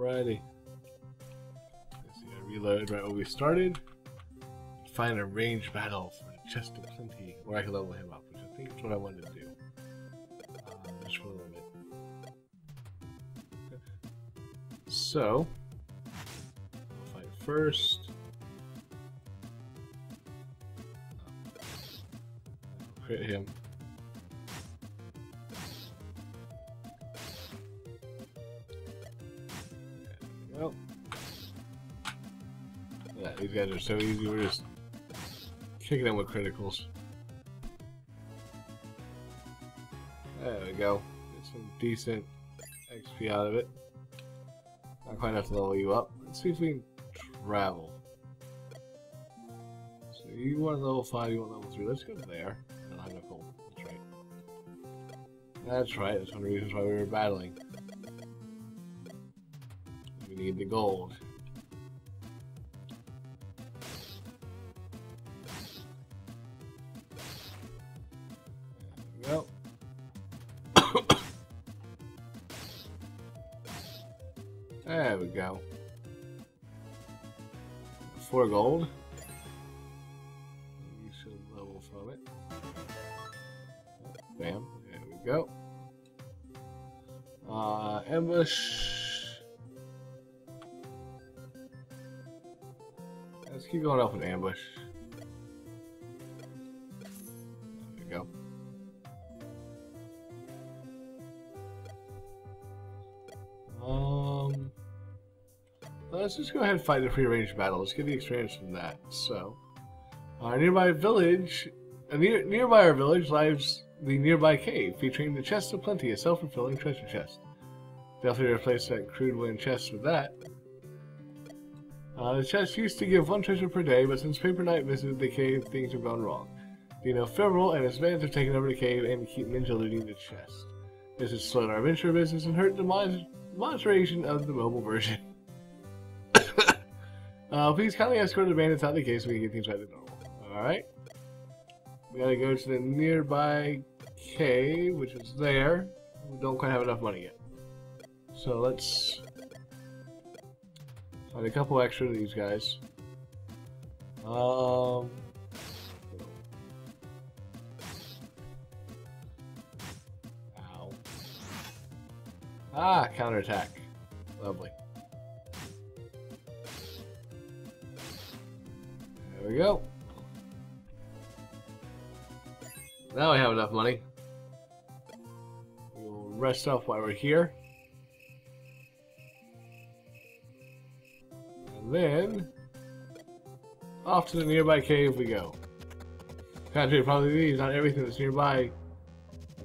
Alrighty. Let's see, I reload right where we started. Find a range battle for the chest of plenty, where I can level him up, which I think is what I wanted to do. Uh, just for a little bit. So, I'll fight first. Crit him. Well, yeah, these guys are so easy. We're just kicking them with criticals. There we go. Get some decent XP out of it. Not quite enough to level you up. Let's see if we can travel. So you want level 5, you want level 3. Let's go there. I'm not cool. That's right. That's right. That's one of the reasons why we were battling. Need the gold. There we go. There we go. Four gold. Going up with ambush. There we go. Um, let's just go ahead and fight the free-range battle. Let's get the experience from that. So, our nearby village, uh, near, nearby our village lies the nearby cave, featuring the chest of plenty, a self-fulfilling treasure chest. Definitely replace that crude wooden chest with that. Uh, the chest used to give one treasure per day, but since Paper Knight visited the cave, things have gone wrong. Dino Feral and his band have taken over the cave and keep ninja looting the chest. This has slowed our adventure business and hurt the mon of the mobile version. uh, please kindly escort the bandits out of the cave so we can get things back to normal. Alright. We gotta go to the nearby cave, which is there. We don't quite have enough money yet. So let's find a couple extra of these guys. Um, ow. Ah, counterattack. Lovely. There we go. Now we have enough money. We'll rest off while we're here. Then, off to the nearby cave we go. Contrary to popular belief, not everything that's nearby.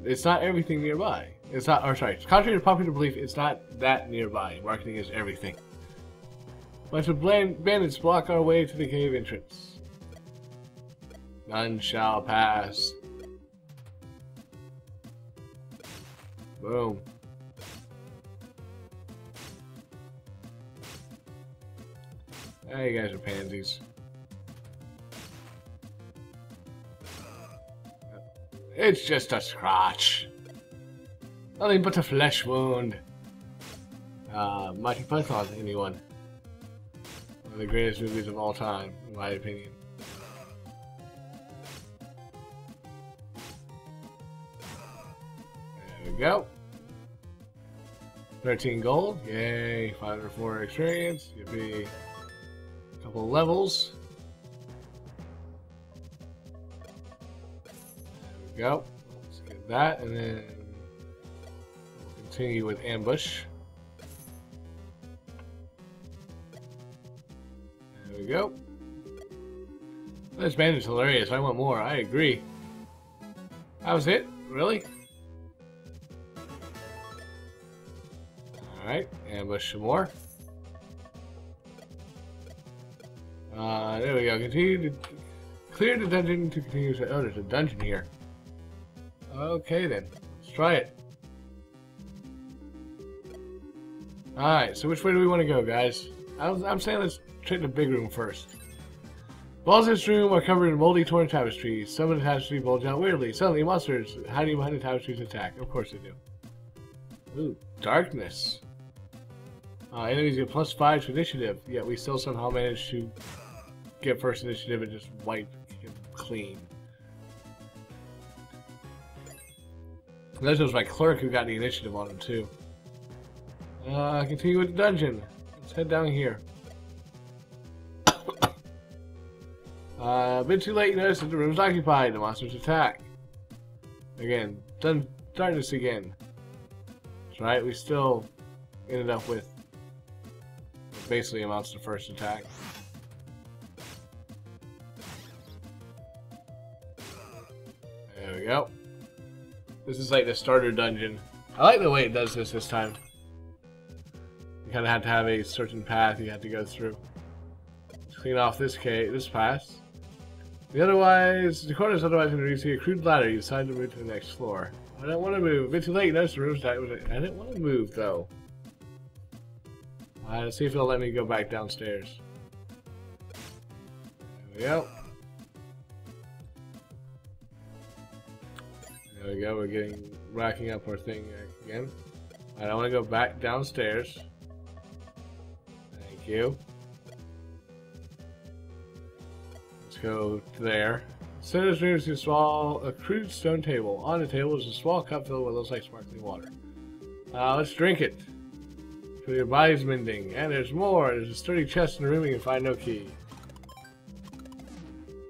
It's not everything nearby. It's not, or sorry, contrary to popular belief, it's not that nearby. Marketing is everything. Bunch of bandits block our way to the cave entrance. None shall pass. Boom. Ah, you guys are pansies. It's just a scratch. Nothing but a flesh wound. Uh, Monty Python, anyone. One of the greatest movies of all time, in my opinion. There we go. 13 gold, yay, 504 experience, yippee. Couple levels. There we go. Let's get that, and then we'll continue with ambush. There we go. This band is hilarious. I want more. I agree. That was it? Really? Alright, ambush some more. Uh, there we go. Continue to clear the dungeon to continue. To, oh, there's a dungeon here. Okay then, let's try it. Alright, so which way do we want to go, guys? I I'm saying let's check the big room first. Walls in this room are covered in moldy, torn tapestries. Some of the tapestries bulge out weirdly. Suddenly, monsters hiding behind the tapestries attack. Of course they do. Ooh, darkness. Uh, enemies get plus five to initiative, yet we still somehow manage to get first initiative and just wipe him clean. That was my clerk who got the initiative on him too. Uh, continue with the dungeon. Let's head down here. uh, a bit too late, you notice that the room is occupied. The monsters attack. Again, done darkness again. That's right, we still ended up with basically amounts to first attack. We go. This is like the starter dungeon. I like the way it does this this time. You kind of have to have a certain path you have to go through. Let's clean off this cave, this pass. The otherwise, the corner is otherwise going to receive a crude ladder. You decide to move to the next floor. I don't want to move. A bit too late. Notice the room's I didn't want to move though. Alright, let's see if it'll let me go back downstairs. There we go. We go, we're getting racking up our thing again. Alright, I want to go back downstairs. Thank you. Let's go there. Center of is a small, a crude stone table. On the table is a small cup filled with what looks like sparkling water. Uh, let's drink it. For your body's mending. And there's more. There's a sturdy chest in the room you can find no key.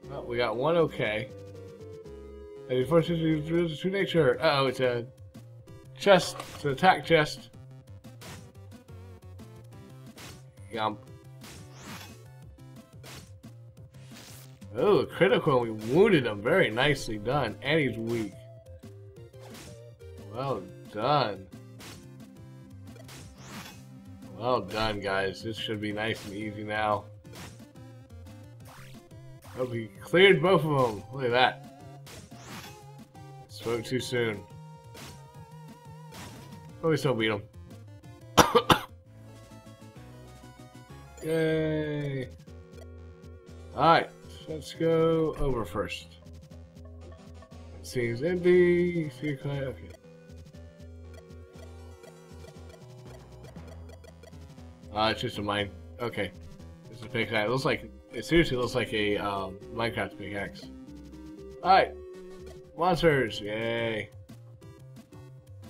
Well, we got one okay. Before to use true nature. Uh oh, it's a chest. It's an attack chest. Yump. Oh, critical. We wounded him. Very nicely done. And he's weak. Well done. Well done, guys. This should be nice and easy now. Oh, we cleared both of them. Look at that. Spoke too soon. But we still beat them. Yay! Alright, let's go over first. Seems empty. see Okay. Uh, it's just a mine. Okay. It's a pickaxe. It looks like, it seriously looks like a um, Minecraft pickaxe. Alright. Monsters! Yay.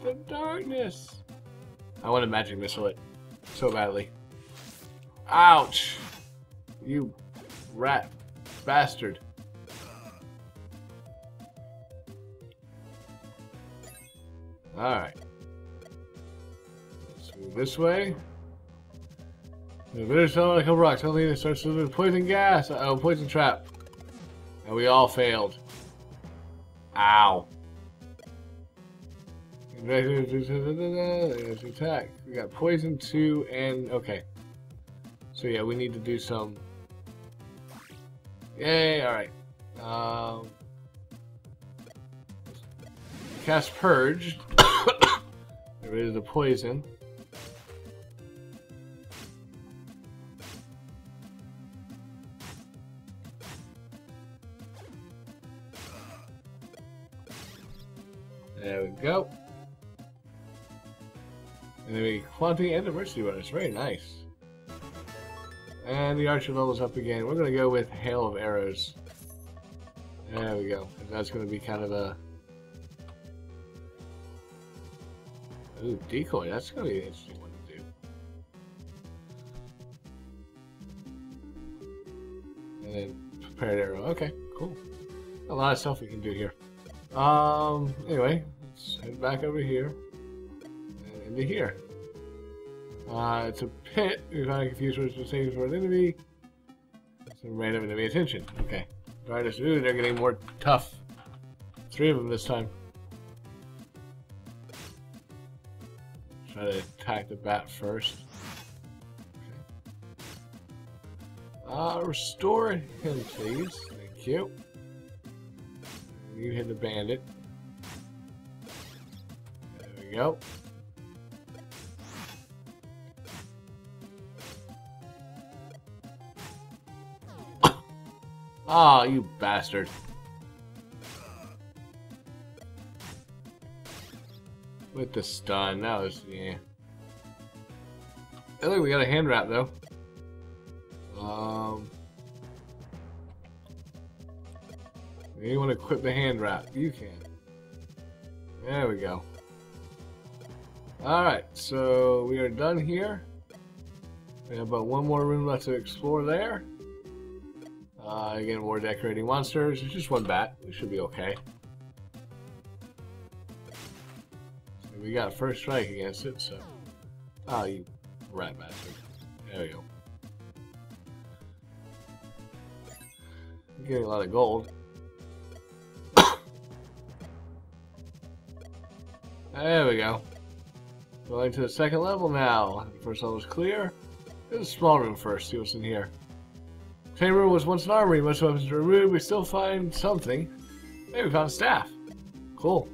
The darkness! I want a magic missile it. So badly. Ouch! You rat bastard. Alright. Let's move this way. The village fell like a rock. Suddenly they started slipping poison gas. Oh, poison trap. And we all failed. Ow. Attack. We got poison two and okay. So yeah, we need to do some. Yay! All right. Um, cast purge. Get the poison. Go. And then we quantity and diversity bonus. Very nice. And the archer levels up again. We're going to go with Hail of Arrows. There we go. That's going to be kind of a... Ooh, decoy. That's going to be an interesting one to do. And then prepared arrow. Okay, cool. A lot of stuff we can do here. Um, anyway, let's head back over here and into here. Uh, it's a pit. We find a confused words the same for an enemy. Some random enemy attention. Okay. Darkness. Ooh, they're getting more tough. Three of them this time. Try to attack the bat first. Okay. Uh, restore him, please. Thank you. You hit the bandit. Go. Ah, oh, you bastard. With the stun, that was, yeah. Hey, look, we got a hand wrap though. Um, to equip the hand wrap? You can. There we go. Alright, so we are done here. We have about one more room left to explore there. Uh, again, more decorating monsters. Just one bat. We should be okay. We got first strike against it, so... Oh, you rat bastard. There we go. I'm getting a lot of gold. there we go. Going to the second level now. First level is clear. There's a small room first, see what's in here. Chamber was once an armory, most weapons were removed, we still find something. Hey, we found staff. Cool.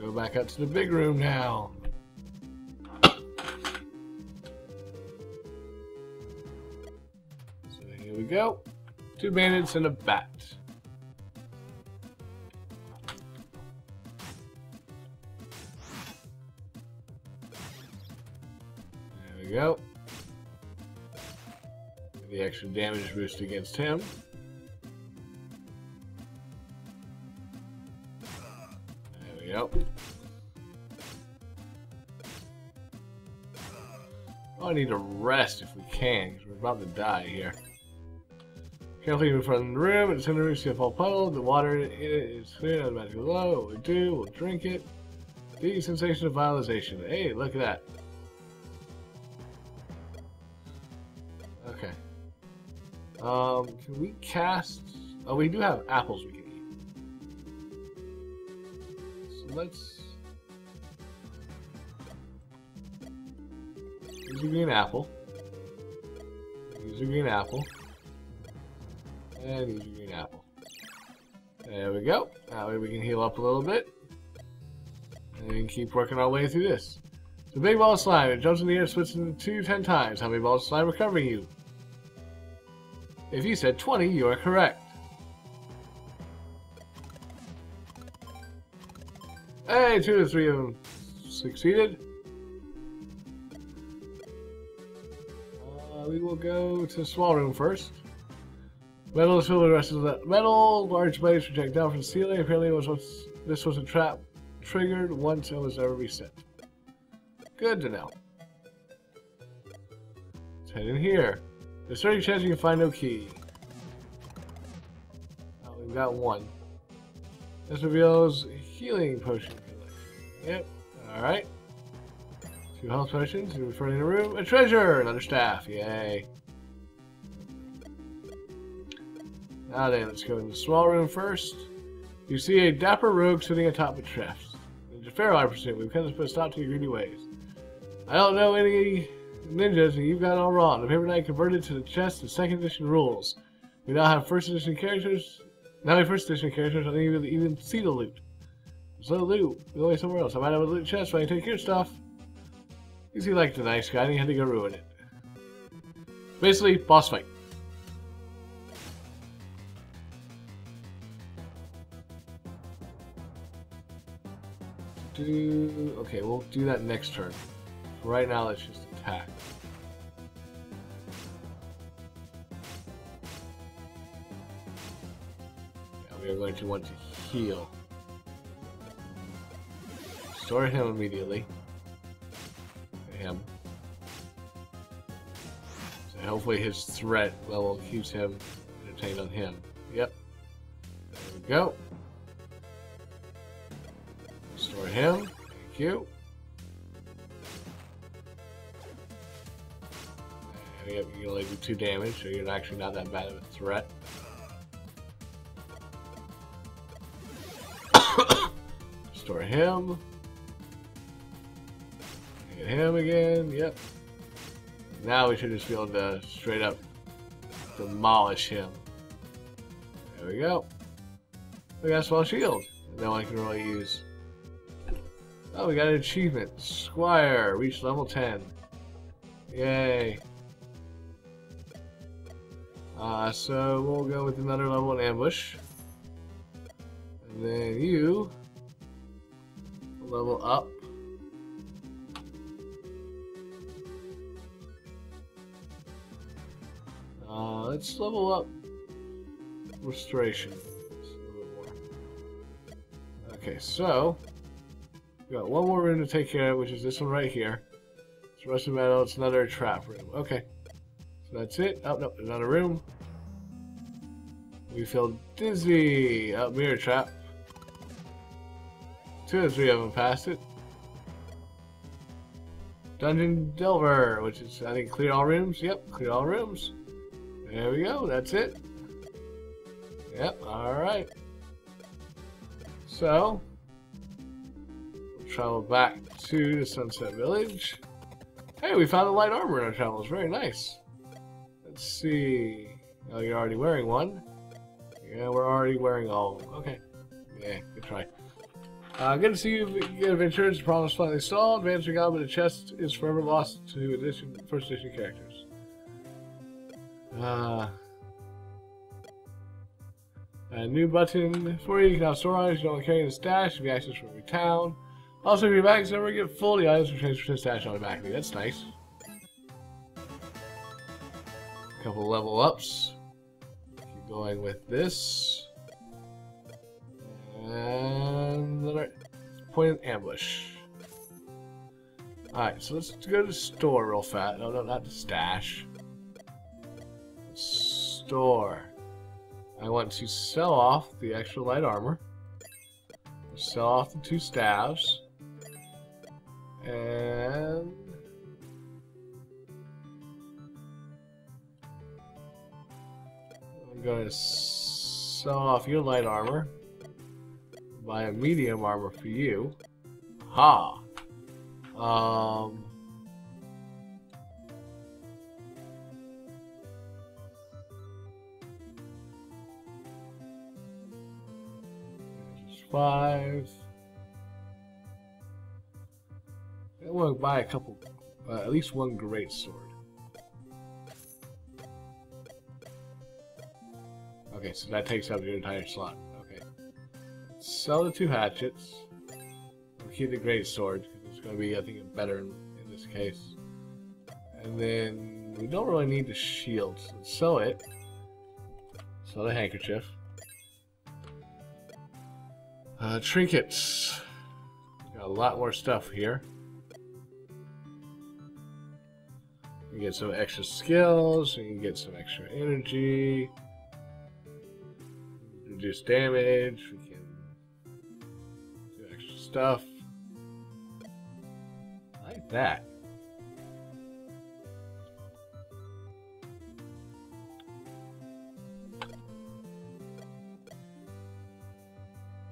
Go back up to the big room now. so here we go. Two bandits and a bat. We go. The extra damage boost against him. Yep. Oh, I need to rest if we can, because we're about to die here. Carefully move from the room, it's in the room, see a full puddle, the water in it is clear, automatically low. What we do, we'll drink it. The sensation of vitalization. Hey, look at that. Um, can we cast... Oh, we do have apples we can eat. So let's use a green apple. Use a green apple. And use a green apple. There we go. That way we can heal up a little bit. And keep working our way through this. The big ball of slime. It jumps in the air, switches into two ten times. How many balls of slime are covering you? If you said 20, you are correct. Hey, two or three of them succeeded. Uh, we will go to small room first. Metal is filled with the rest of the metal. Large blades project down from the ceiling. Apparently, was this was a trap triggered once it was ever reset. Good to know. Let's head in here. There's 30 chance you can find no key. Oh, we've got one. This reveals healing potion. Yep. Alright. Two health potions, in front of the room. A treasure! Another staff. Yay. Now then, let's go in the small room first. You see a dapper rogue sitting atop a chest. Ninja Pharaoh, I presume. We've come to put a stop to your greedy ways. I don't know any ninjas, and you've got it all wrong. The Paper Knight converted to the chest the second edition rules. We now have first edition characters. Now we first edition characters I don't even, see the loot. No loot. Go away somewhere else. I might have a loot chest but I take your stuff. Because he liked the nice guy and he had to go ruin it. Basically, boss fight. Do okay, we'll do that next turn. Right now, let's just attack. Yeah, we are going to want to heal. Store him immediately. Him. So hopefully his threat level keeps him entertained on him. Yep. There we go. Store him. Thank you. You can only do two damage, so you're actually not that bad of a threat. Store him. Get him again, yep. Now we should just be able to straight up demolish him. There we go. We got a small shield. No one can really use. Oh, we got an achievement. Squire, reach level 10. Yay. Uh, so we'll go with another level in ambush. And then you level up. Uh, let's level up restoration. Okay, so we got one more room to take care of, which is this one right here. It's rusted metal. It's another trap room. Okay so that's it. Oh no, another room. We feel dizzy. Oh, mirror trap. Two or three of them passed it. Dungeon Delver, which is, I think, clear all rooms. Yep, clear all rooms. There we go, that's it. Yep, alright. So, we'll travel back to the Sunset Village. Hey, we found a light armor in our travels. Very nice. Let's see. Oh, you're already wearing one. Yeah, we're already wearing all of them. Okay. Yeah, good try. Uh, good to see you get adventures. Promise finally stalled. Advancing on, but the chest is forever lost to edition first edition characters. Uh, a new button for you. You can have store items you don't carry in the stash you access from every town. Also, if your bags never get full, the items will transfer to the stash automatically. That's nice. Couple level ups. Keep going with this. And another point ambush. Alright, so let's go to store real fast. No, no, not the stash. Store. I want to sell off the extra light armor. Sell off the two staves. And... Going to sell off your light armor buy a medium armor for you. Ha! Um... Five. I want to buy a couple, uh, at least one great sword. Okay, so that takes up your entire slot. Okay. Sell the two hatchets. Keep the great sword, it's going to be, I think, better in, in, this case. And then we don't really need the shield, so sell it. Sell the handkerchief. Uh, trinkets. Got a lot more stuff here. You get some extra skills, you can get some extra energy, reduce damage, We can do extra stuff. like that.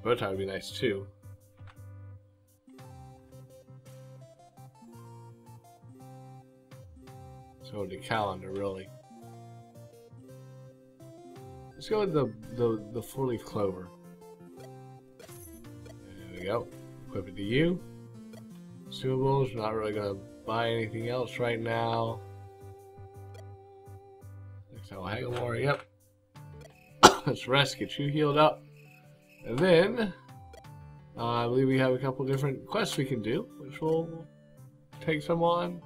Bow would be nice too. So the calendar really. Let's go with the the the four leaf clover. There we go equip it to you. Consumables, not really going to buy anything else right now. Next time, Hagamore, yep. Let's rest, get you healed up. And then, uh, I believe we have a couple different quests we can do, which we'll take some on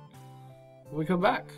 when we come back.